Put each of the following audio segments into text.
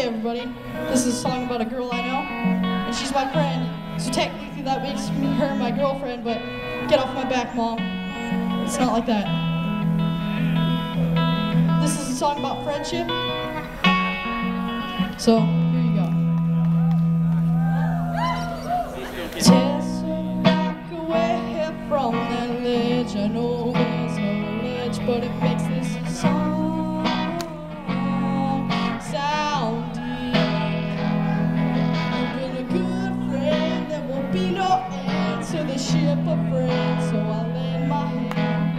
Hey everybody, this is a song about a girl I know, and she's my friend, so technically that makes me her my girlfriend, but get off my back, Mom. It's not like that. This is a song about friendship, so here you go. Back away from that ledge, I know ledge, but it makes to the ship of friends. So I lend my hand.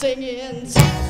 singing.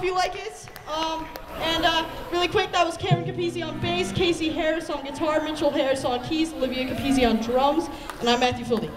Hope you like it. Um, and uh, really quick, that was Camryn Capizzi on bass, K.C. Harris on guitar, Mitchell Harris on keys, Olivia Capizzi on drums, and I'm Matthew Fildey.